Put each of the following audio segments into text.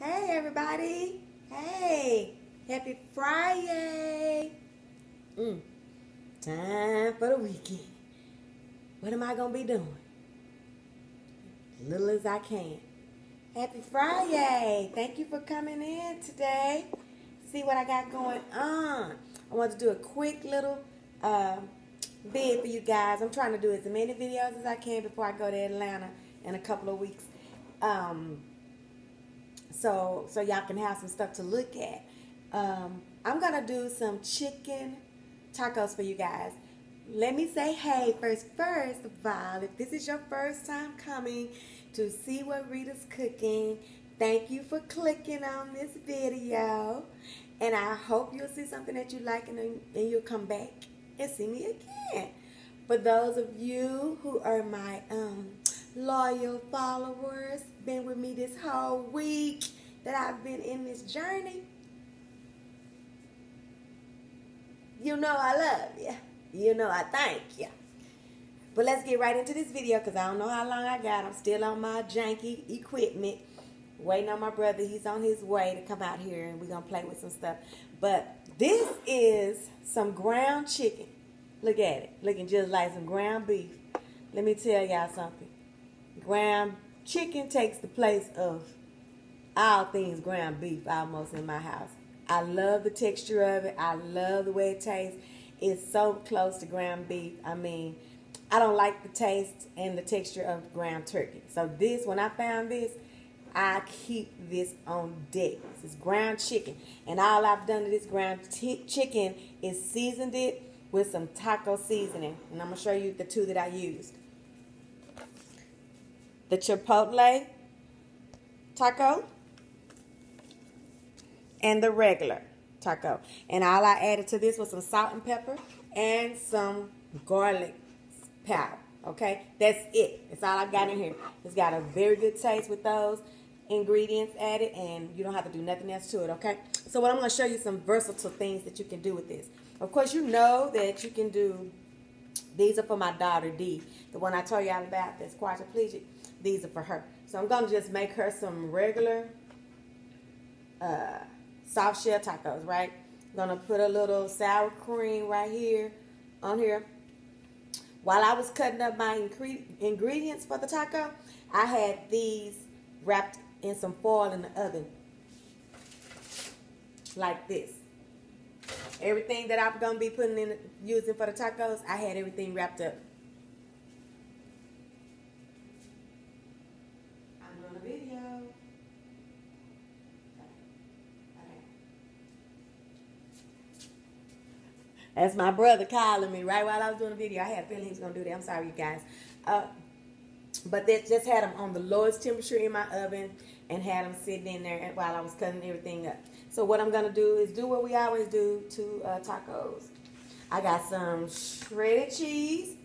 Hey, everybody. Hey, happy Friday. Mm. Time for the weekend. What am I going to be doing? Little as I can. Happy Friday. Thank you for coming in today. See what I got going on. I want to do a quick little uh, vid for you guys. I'm trying to do as many videos as I can before I go to Atlanta in a couple of weeks. Um, so so y'all can have some stuff to look at. Um, I'm gonna do some chicken tacos for you guys. Let me say hey first. First of all, if this is your first time coming to see what Rita's cooking, thank you for clicking on this video. And I hope you'll see something that you like and, and you'll come back and see me again. For those of you who are my um, loyal followers, been with me this whole week that I've been in this journey, you know I love you. You know I thank you. But let's get right into this video because I don't know how long I got. I'm still on my janky equipment. Waiting on my brother. He's on his way to come out here and we're going to play with some stuff. But this is some ground chicken. Look at it. Looking just like some ground beef. Let me tell y'all something. Ground chicken takes the place of all things ground beef almost in my house. I love the texture of it. I love the way it tastes. It's so close to ground beef. I mean, I don't like the taste and the texture of ground turkey. So this, when I found this, I keep this on deck. This is ground chicken. And all I've done to this ground chicken is seasoned it with some taco seasoning. And I'm going to show you the two that I used. The chipotle taco and the regular taco. And all I added to this was some salt and pepper and some garlic powder. Okay, that's it. That's all I got in here. It's got a very good taste with those ingredients added, and you don't have to do nothing else to it. Okay, so what I'm going to show you some versatile things that you can do with this. Of course, you know that you can do. These are for my daughter D, the one I told y'all about that's quadriplegic. These are for her. So I'm going to just make her some regular uh, soft shell tacos. Right. Gonna put a little sour cream right here on here while I was cutting up my ingredients for the taco, I had these wrapped in some foil in the oven. Like this. Everything that I'm to be putting in, using for the tacos, I had everything wrapped up. I'm doing a video. That's my brother calling me right while I was doing the video. I had a feeling he was going to do that. I'm sorry, you guys. Uh, but they just had them on the lowest temperature in my oven and had them sitting in there while I was cutting everything up. So what I'm going to do is do what we always do to uh, tacos. I got some shredded cheese,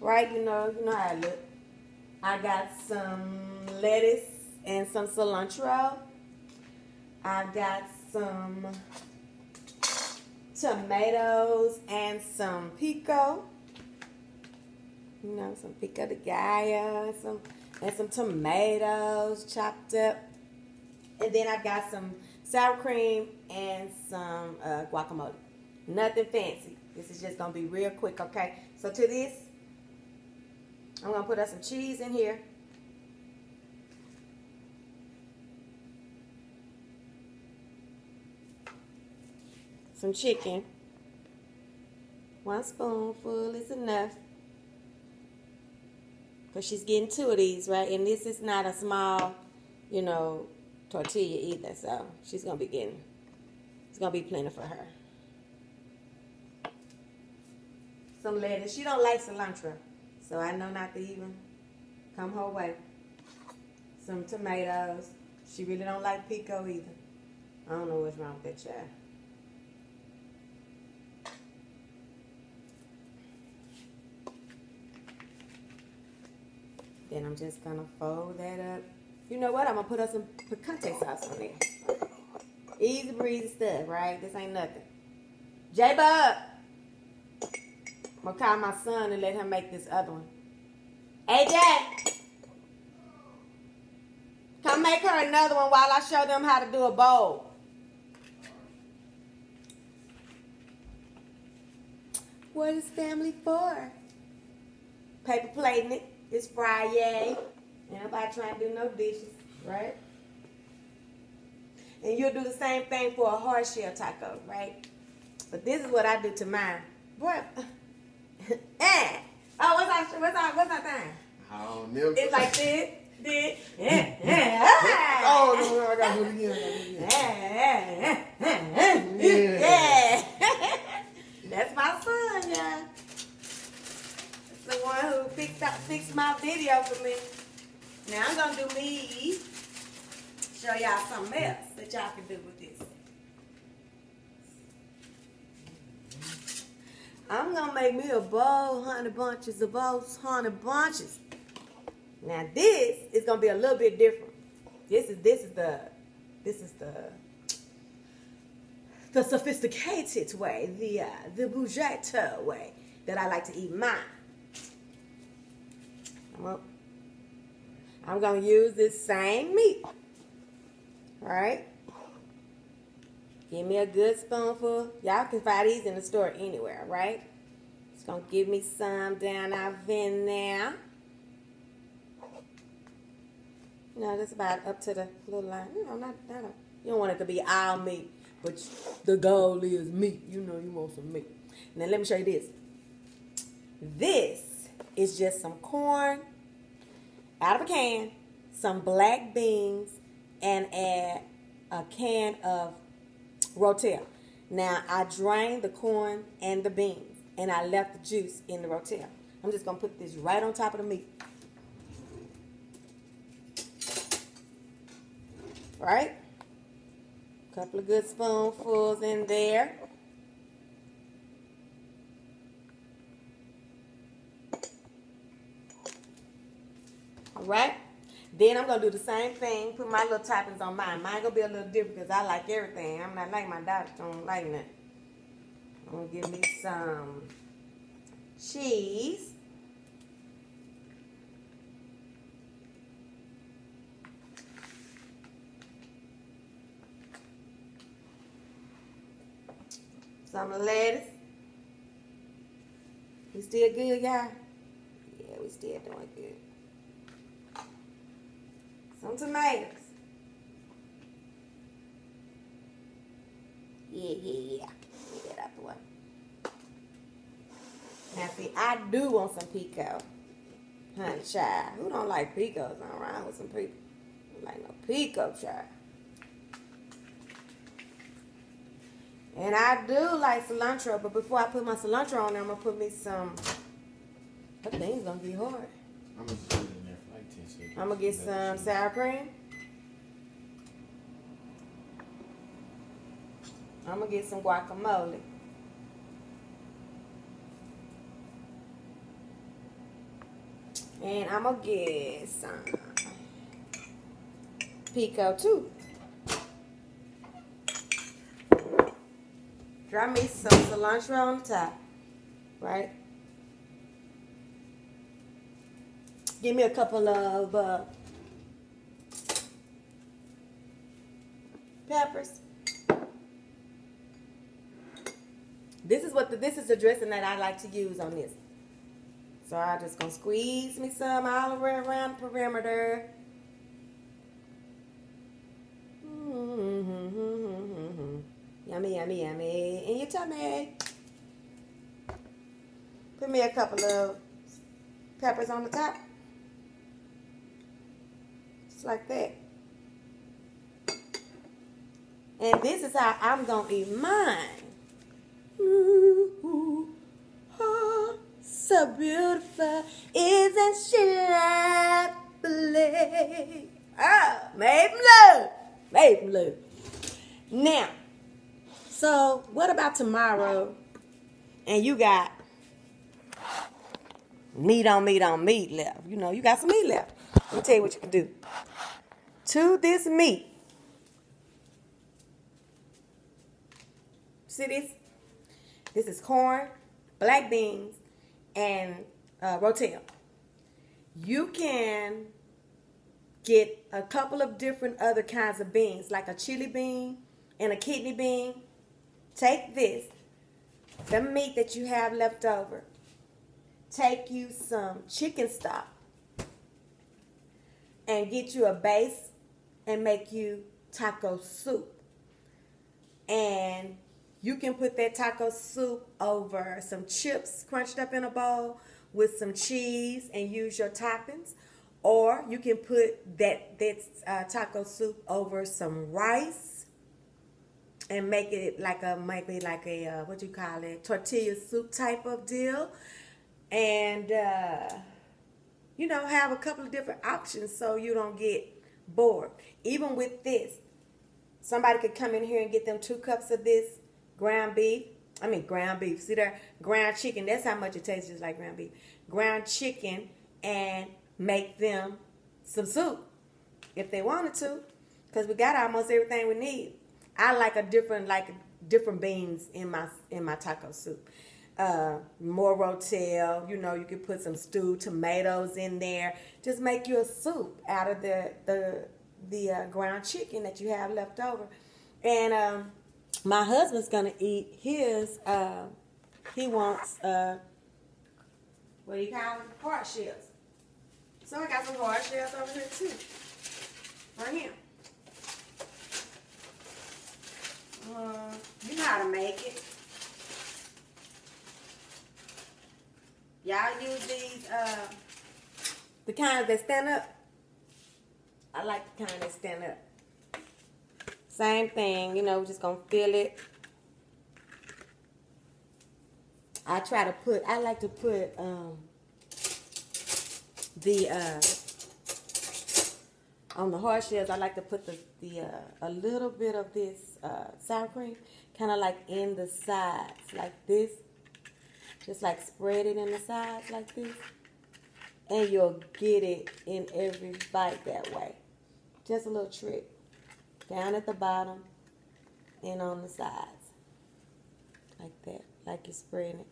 right? You know, you know how I look. I got some lettuce and some cilantro. I got some tomatoes and some pico. You know, some pico de gallo, some and some tomatoes chopped up. And then I've got some sour cream and some uh, guacamole. Nothing fancy. This is just gonna be real quick, okay? So to this, I'm gonna put up some cheese in here. Some chicken. One spoonful is enough. Because she's getting two of these, right? And this is not a small, you know, tortilla either. So she's going to be getting, it's going to be plenty for her. Some lettuce. She don't like cilantro. So I know not to even come her way. Some tomatoes. She really don't like pico either. I don't know what's wrong with that child. Then I'm just to fold that up. You know what? I'm to put up some picante sauce on there. Easy breezy stuff, right? This ain't nothing. J-Bub! I'm to call my son and let him make this other one. AJ! Come make her another one while I show them how to do a bowl. What is family for? Paper plating it. It's Friday. Ain't nobody trying to do no dishes, right? And you'll do the same thing for a hard shell taco, right? But this is what I do to mine. Boy, eh. Oh, what's that? What's that? What's that thing? I don't know. It's like this, this, eh, eh, eh, Oh, no, no, I gotta do it again. Do it again. Eh, eh, yeah. That's my son, yeah. The one who fixed up, fixed my video for me. Now I'm gonna do me. Show y'all something else that y'all can do with this. I'm gonna make me a bowl, honey bunches of bowls, honey bunches. Now this is gonna be a little bit different. This is this is the this is the the sophisticated way, the uh, the bourgeois way that I like to eat mine. I'm I'm gonna use this same meat. All right. Give me a good spoonful. Y'all can find these in the store anywhere, right? It's gonna give me some down out in there. You know, that's about up to the little line. You know, not, not a, you don't want it to be all meat, but the goal is meat. You know, you want some meat. Now, let me show you this. This is just some corn out of a can, some black beans, and add a can of rotel. Now, I drained the corn and the beans, and I left the juice in the rotel. I'm just to put this right on top of the meat. right? Couple of good spoonfuls in there. Right. Then I'm gonna do the same thing. Put my little toppings on mine. Mine gonna be a little different because I like everything. I'm not like my daughter. Don't like that. I'm gonna give me some cheese. Some lettuce. We still good, y'all? Yeah, we still doing good. Tomatoes. Yeah, yeah, yeah. Get that out the way. Now, see, I do want some pico. Honey, child. Who don't like picos? I'm around with some people. Like no pico, child. And I do like cilantro, but before I put my cilantro on there, I'm gonna put me some. That thing's gonna be hard. I'm gonna just put it in there for like 10 seconds. I'm gonna get some sour cream. I'm gonna get some guacamole. And I'm gonna get some pico too. Dry me some cilantro on top, right? Give me a couple of uh, peppers. This is what the, this is the dressing that I like to use on this. So I'm just gonna squeeze me some all around the perimeter. Yummy, yummy, yummy. In your tummy. Put me a couple of peppers on the top. Just like that. And this is how I'm going to eat mine. Ooh, oh, so beautiful. Isn't she lovely? Oh, made love. Made love. Now, so what about tomorrow? And you got meat on meat on meat left. You know, you got some meat left. Let me tell you what you can do. To this meat, see this? This is corn, black beans, and uh, rotel. You can get a couple of different other kinds of beans, like a chili bean and a kidney bean. Take this, the meat that you have left over. Take you some chicken stock and get you a base and make you taco soup. And you can put that taco soup over some chips crunched up in a bowl with some cheese and use your toppings. Or you can put that, that uh, taco soup over some rice and make it like a maybe like a uh, what you call it tortilla soup type of deal and uh, you know have a couple of different options so you don't get bored. Even with this somebody could come in here and get them two cups of this ground beef. I mean ground beef. See there ground chicken. That's how much it tastes just like ground beef. Ground chicken and make them some soup if they wanted to because we got almost everything we need. I like a different like different beans in my in my taco soup. Uh, more rotel, you know, you could put some stewed tomatoes in there. Just make you a soup out of the the the uh, ground chicken that you have left over. And um, my husband's gonna eat his. Uh, he wants uh, what do you call them? Hard shells. So I got some hard shells over here too for him. Uh, you know how to make it. Y'all use these, uh, the kinds that stand up. I like the kind that stand up. Same thing, you know, just gonna fill it. I try to put, I like to put um, the, uh, on the hard shells, I like to put the, the uh, a little bit of this uh, sour cream kind of like in the sides, like this. Just like spread it in the sides like this. And you'll get it in every bite that way. Just a little trick. Down at the bottom and on the sides. Like that. Like you're spreading it.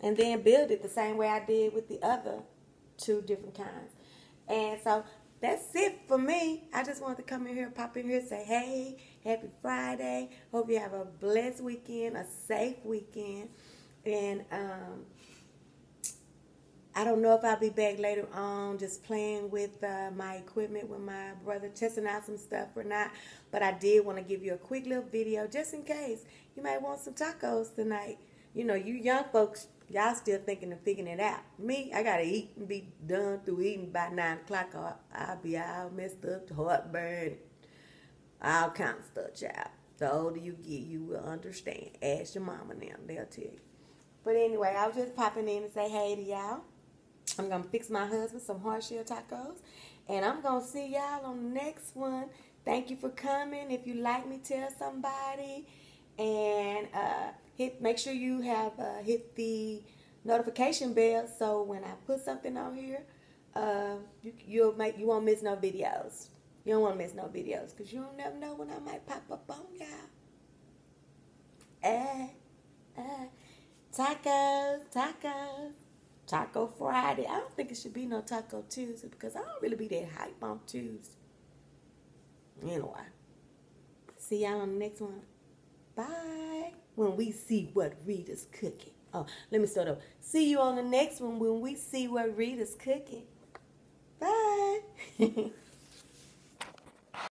and then build it the same way I did with the other two different kinds. And so that's it for me. I just wanted to come in here, pop in here, say, hey, happy Friday. Hope you have a blessed weekend, a safe weekend. And um, I don't know if I'll be back later on just playing with uh, my equipment with my brother, testing out some stuff or not. But I did want to give you a quick little video just in case you might want some tacos tonight. You know, you young folks Y'all still thinking of figuring it out. Me, I gotta eat and be done through eating by nine o'clock or I'll be all messed up, heartburn, all kind of stuff, child. The older you get, you will understand. Ask your mama now, they'll tell you. But anyway, I was just popping in and say hey to y'all. I'm gonna fix my husband some hard shell tacos. And I'm gonna see y'all on the next one. Thank you for coming. If you like me, tell somebody. And uh hit make sure you have uh, hit the notification bell so when I put something on here, uh, you, you'll make you won't miss no videos. You don't want to miss no videos because you don't never know when I might pop up on y'all. Eh, eh, tacos, tacos, Taco Friday. I don't think it should be no Taco Tuesday because I don't really be that hype on Tuesday. Anyway, see y'all on the next one. Bye when we see what Rita's cooking. Oh, let me start over. See you on the next one when we see what Rita's cooking. Bye.